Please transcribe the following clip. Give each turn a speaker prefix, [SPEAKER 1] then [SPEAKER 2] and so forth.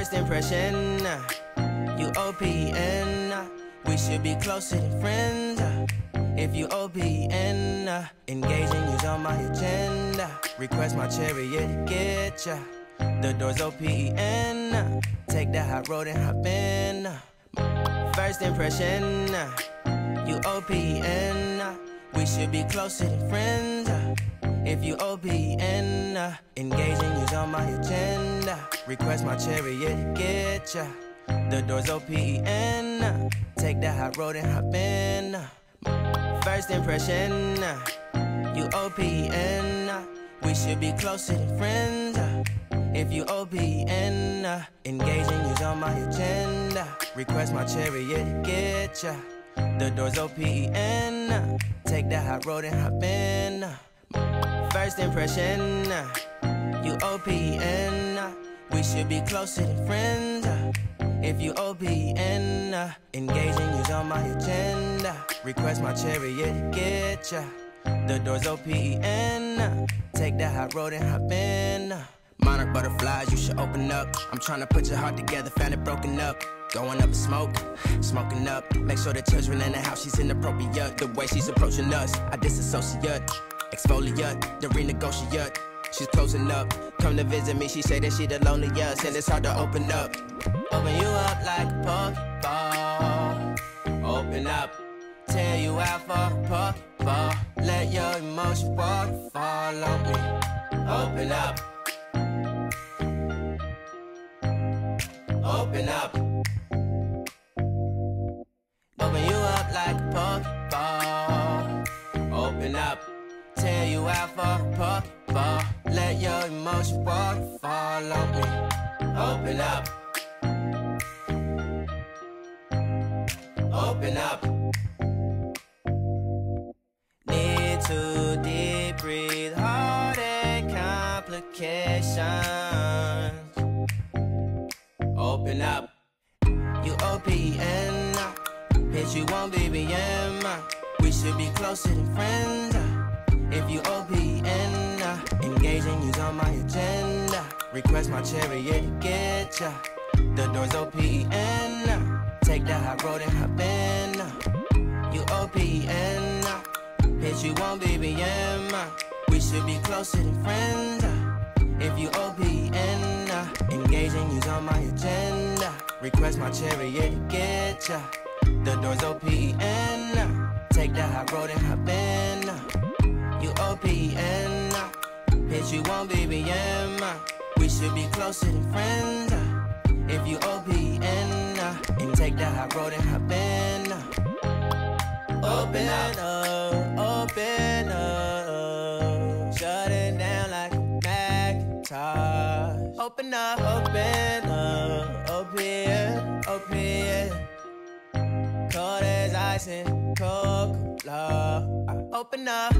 [SPEAKER 1] First impression, you OPN. We should be closer than friends. If you OPN, engaging you's on my agenda. Request my chariot get ya. The door's OPN. Take that hot road and hop in. First impression, you OPN. We should be closer than friends. If you OPN, engaging you's on my agenda. Request my chariot get ya. The door's uh, Take that hot road and hop in. First impression, you uh, We should be closer than friends. If you uh, engaging you's on my agenda. Request my chariot get ya. The door's uh, Take that hot road and hop in. First impression, you OPN. We should be closer than friends. If you OPN, uh, engaging you's on my agenda. Request my chariot to get ya. The door's OPN. Take that hot road and hop in. Monarch butterflies, you should open up. I'm trying to put your heart together, found it broken up. Going up in smoke, smoking up. Make sure the children in the house, she's inappropriate. The way she's approaching us, I disassociate. Exfoliate, the renegotiate. She's closing up. Come to visit me, she say that she the loneliest, and it's hard to open up. Open you up like a Pokeball. Open up, tear you out for Pokeball. Let your emotion waterfall on me. Open up. Open up. Open you up like a Pokeball. Open up. Tear you out for a Pokeball. Let your emotion waterfall on me. Open up. Open up. Need to deep breathe, heart and complications. Open up. You OPN. uh, Bitch, you want BBM. uh, We should be closer than friends. uh, If you OPN. Engaging you's on my agenda. Request my chariot to get ya. The door's uh, Take that hot road and hop in. You OPN. uh, Bitch, you want BBM. We should be closer than friends. if you OPN, engaging you's on my agenda. Request my chariot to get ya. The door's uh, Take that hot road and hop in. You want BBM. uh, We should be closer than friends. uh, If you OPN, uh, and take that hot road and hop in. uh, Open up, open up, shut it down like a Macintosh. Open up, open up, open, open. Cold as ice and Coca-Cola. Open up,